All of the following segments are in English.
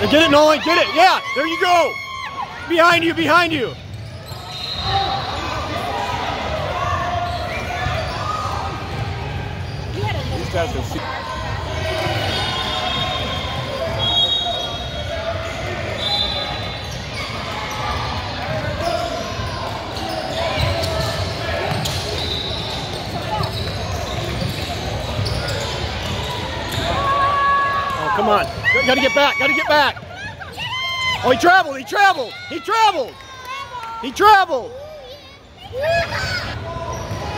Get it, Nolan, get it. Yeah, there you go. Behind you, behind you. These guys can come on. Gotta get back, gotta get back. Oh, he traveled, he traveled, he traveled. He traveled.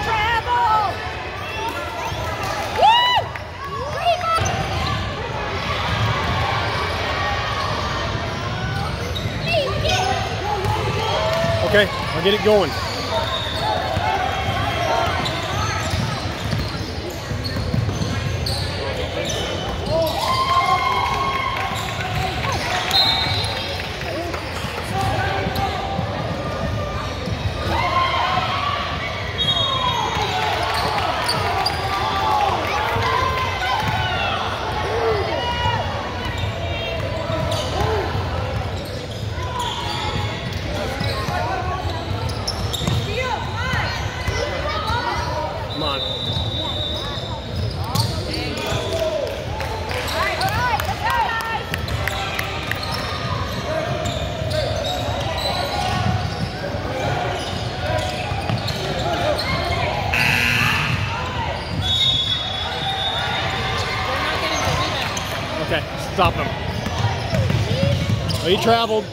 Travel! Okay, I'll get it going. Come on. Okay, stop him. Oh, he traveled.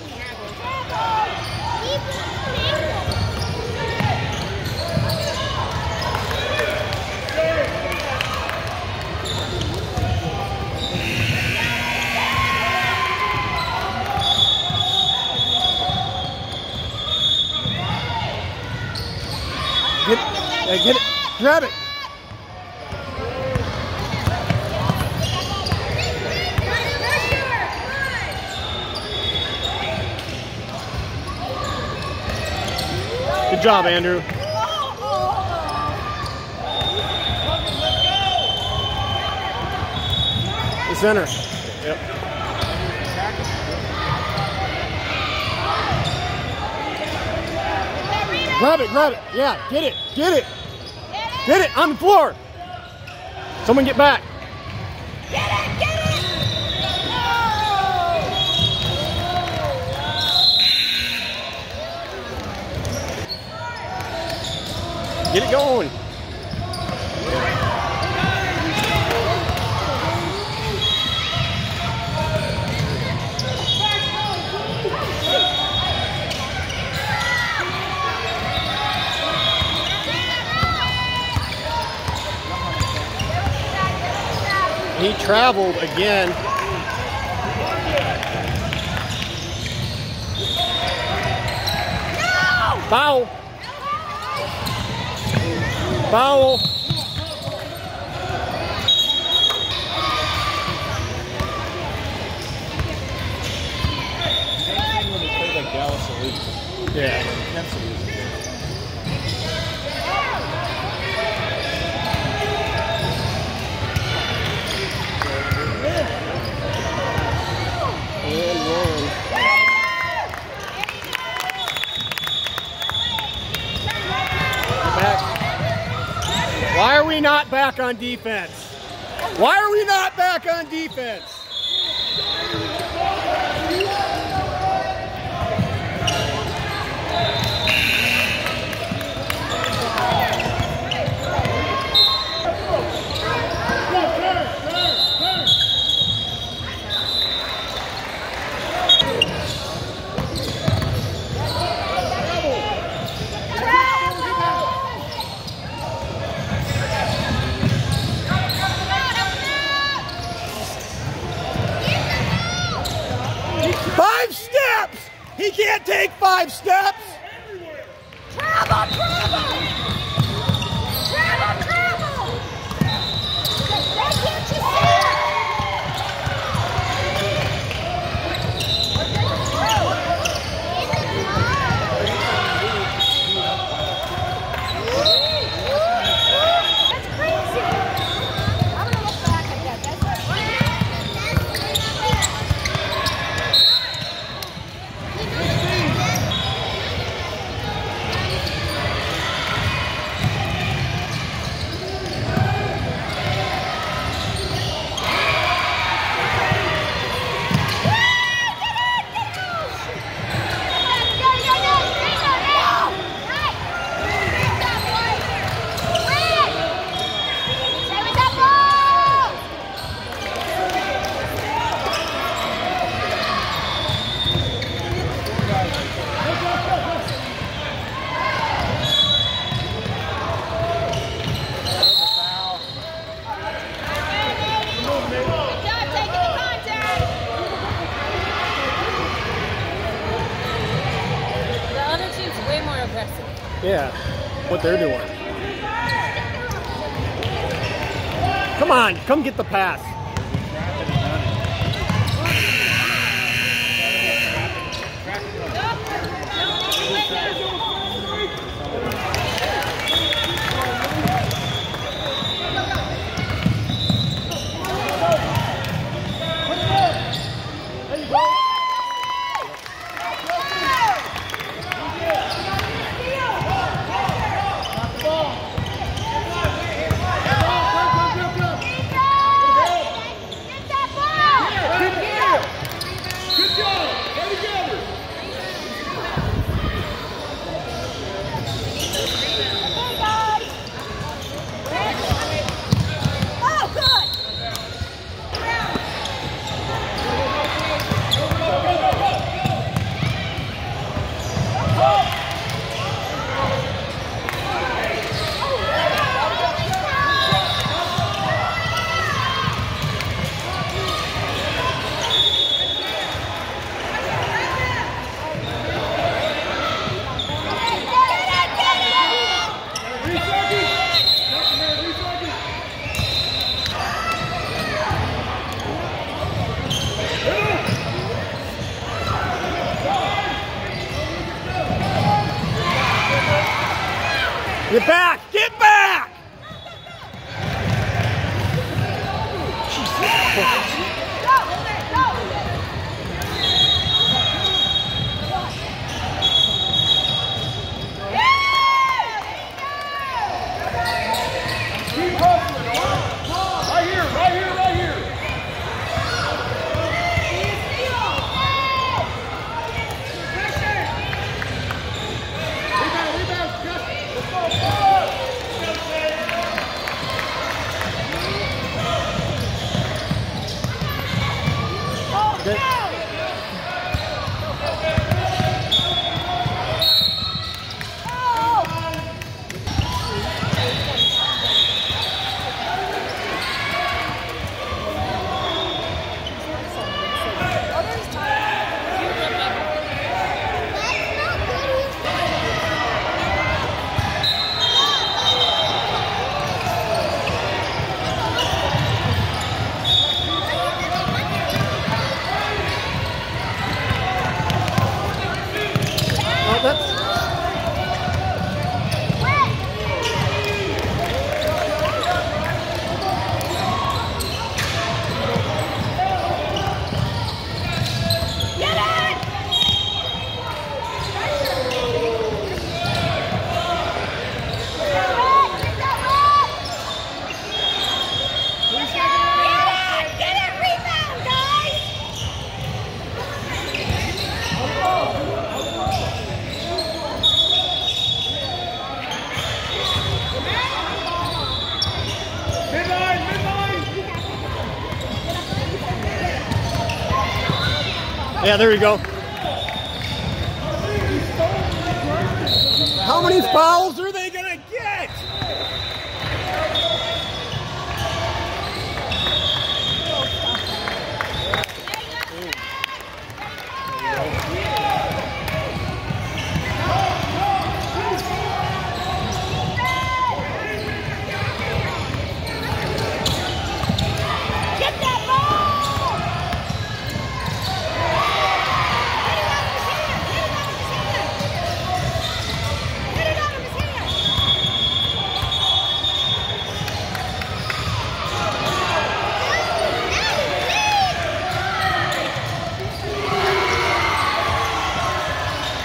Get it. Grab it. Good job, Andrew. The center. Yep. Grab it, grab it. Yeah, get it, get it. Get it on the floor. Someone get back. Get it going. He traveled again. Foul. Foul. When they played like Dallas Elite, Yeah. intensity is there. And one. Get back. Why are we not back on defense? Why are we not back on defense? can't take five steps. get the pass. Good. Yeah, there you go. How many fouls?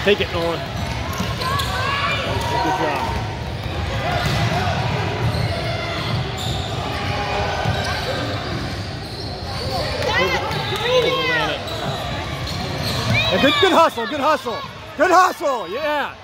Take it, Nolan. Good job. Overran it. Yeah, good, good hustle, good hustle. Good hustle, yeah.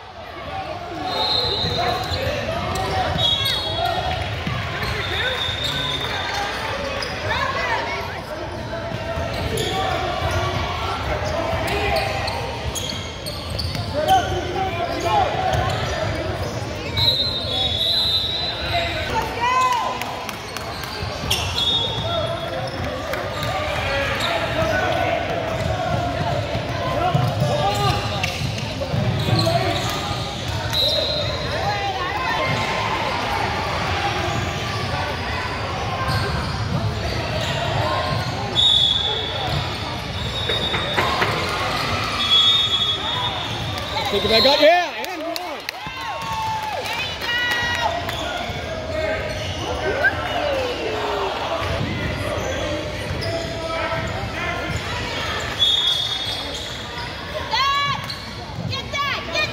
It back up, yeah.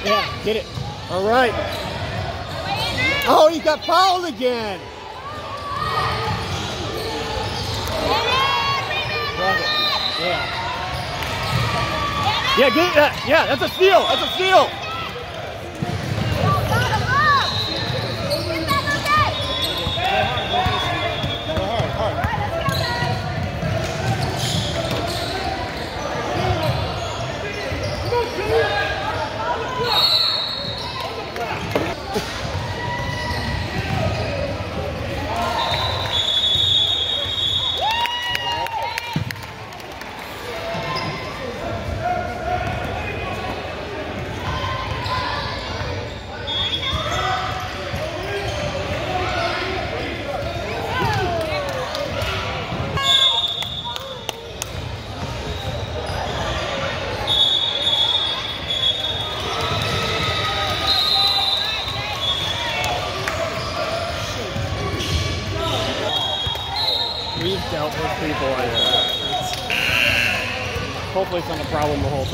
Yeah, get it. All right. Oh, he got fouled again. Yeah. Yeah, that. Uh, yeah, that's a steal. That's a steal. Problem the whole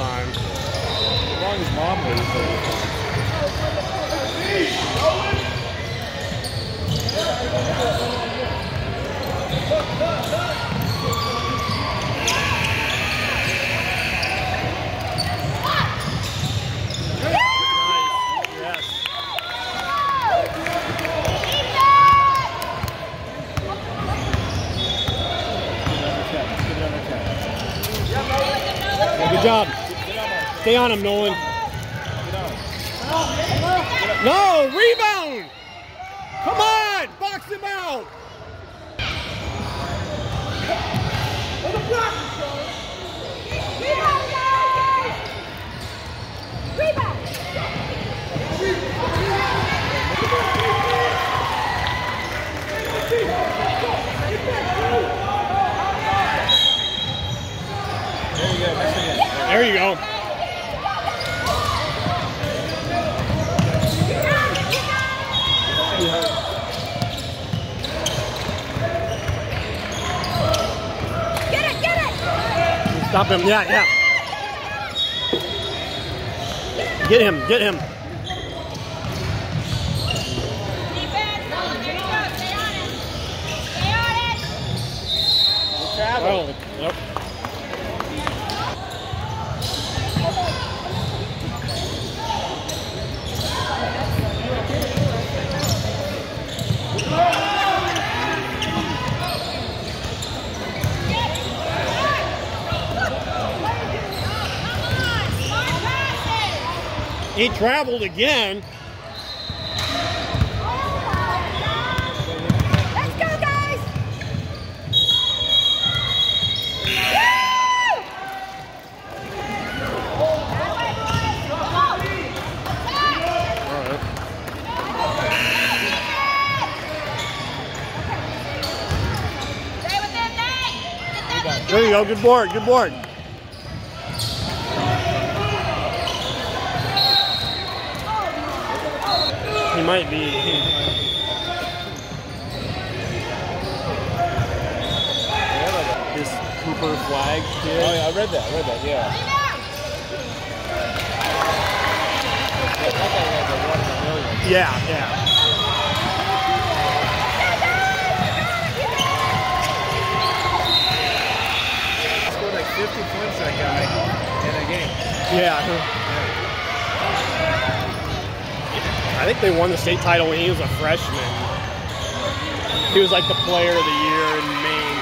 Yeah, good job. Stay on him, Nolan. No, rebound. Come on, box him out. There you go. That's it. There you go. Get it, get it! Stop him. Yeah, yeah. Get him. Get him. Defense, oh, Nolan, there you go. Stay on it. Stay on it. Oh, yep. Smart passes. He traveled again. Let's go, guys! All right. Stay within net. Get that There you go. Good board. Good board. He might be. This Cooper Flagg Oh, yeah, I read that. I read that. Yeah. Yeah, yeah. Scored like 50 points, that guy, in a game. Yeah. I think they won the state title when he was a freshman. He was like the player of the year in Maine.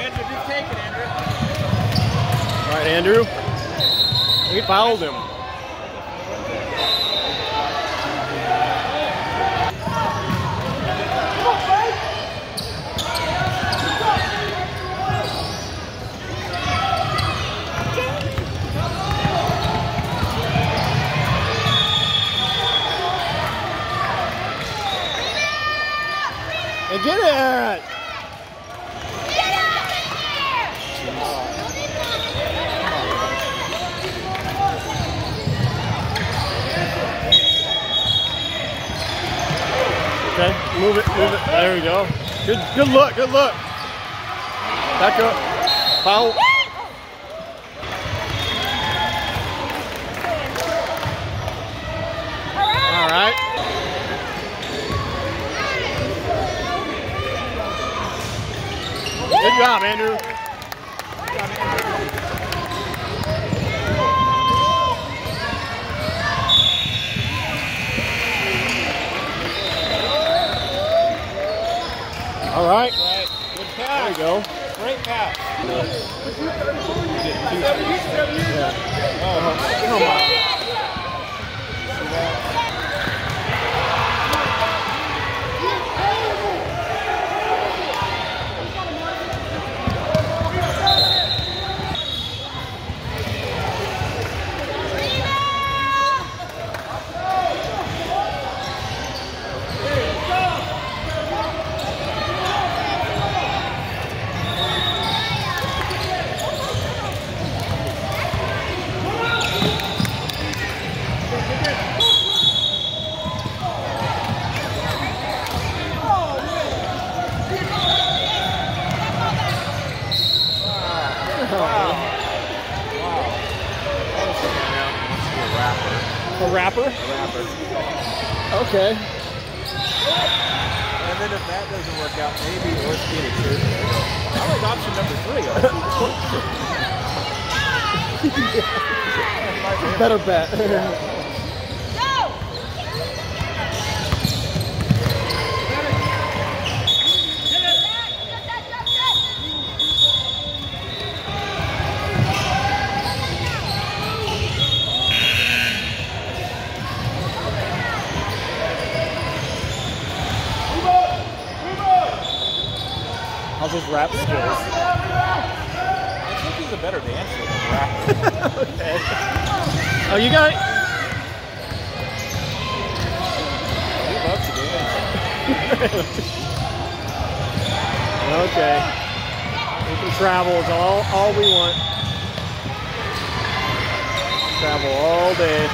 Andrew, just take it, Andrew. All right, Andrew. He fouled him. Get it! Okay, move it, move it. There we go. Good, good look, good look. Back up. Foul. All right. Good job, Andrew. All right. Right. Good There pass. you go. Great pass. Come on. I think he's better than okay. Oh, you got he loves to dance. Okay. We can travel is all, all we want. Travel all day.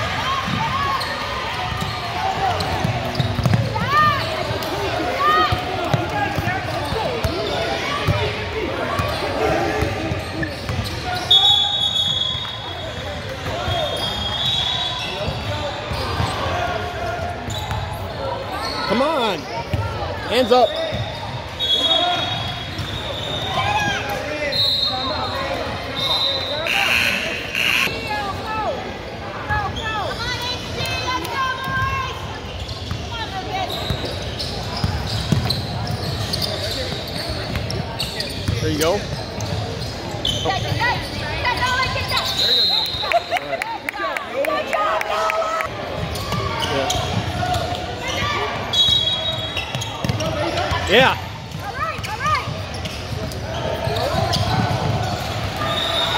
Come on. Hands up. There you go. Yeah.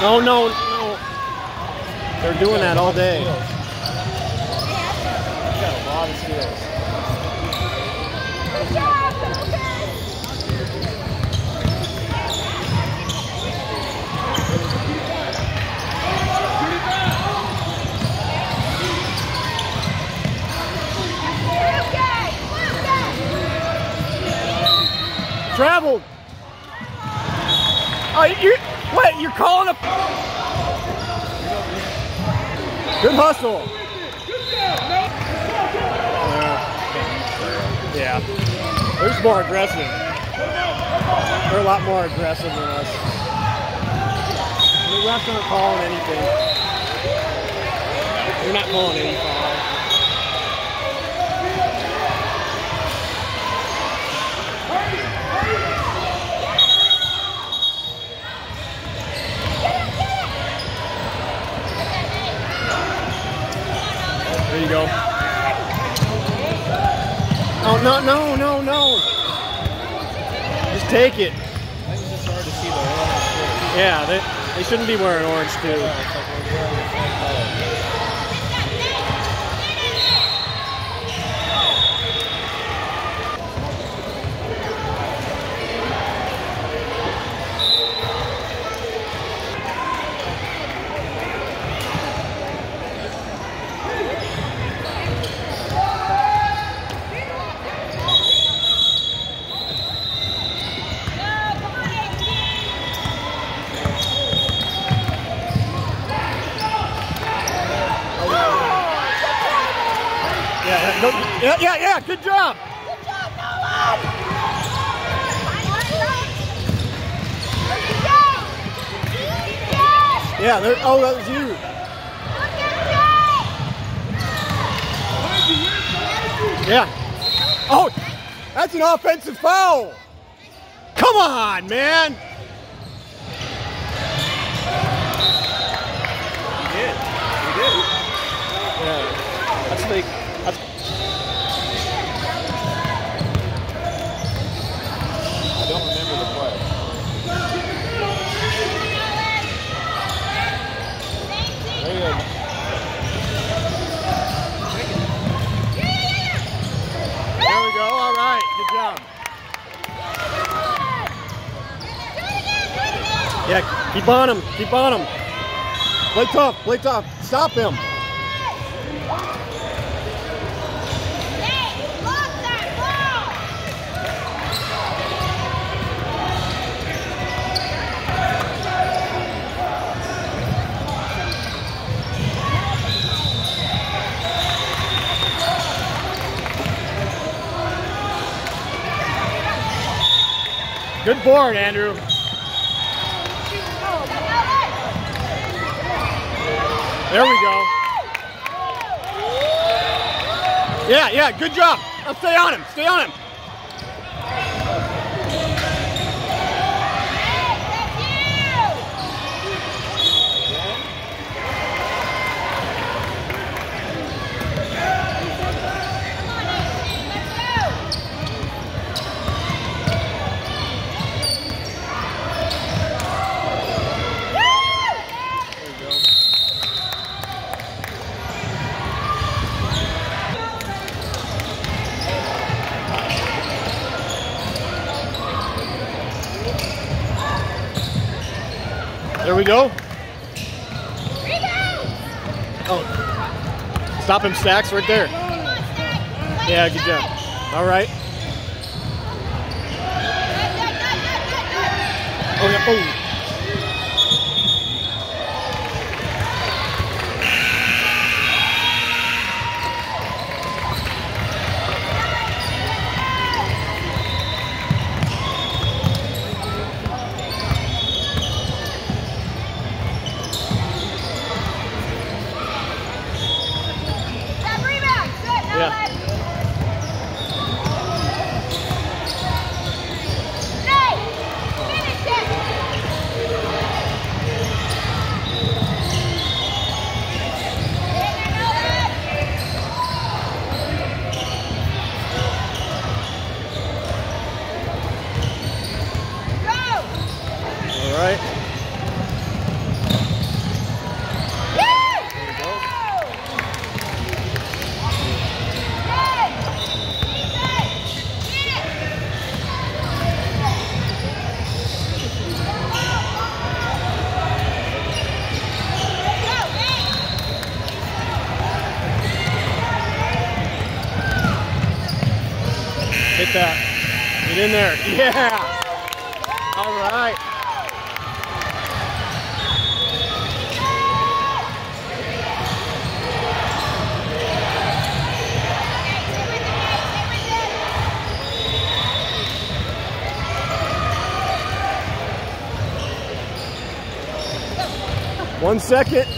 No, no, no. They're doing that all day. Lot of skills. Traveled. Oh, you Wait, you're calling a. Good hustle. Yeah. They're just more aggressive. They're a lot more aggressive than us. The refs aren't calling anything. They're not calling any foul. There you go. Oh, no, no. Take it. Yeah, they, they shouldn't be wearing orange too. Yeah, no, yeah, yeah, yeah, good job. Good job, Nolan! Yeah, there, oh, that was you. Yeah. Oh, that's an offensive foul. Come on, man. He did. He did. Yeah, that's like, that's, I don't remember the play. There you go. there we go. All right, good job. Yeah, keep on him, keep on him. Play tough, play tough. Stop him. Good board, Andrew. There we go. Yeah, yeah, good job. Now stay on him, stay on him. There you go. There we go. Stop him, Stacks, right there. Yeah, good job. All right. Oh, yeah. Oh. Yeah. All right. One second.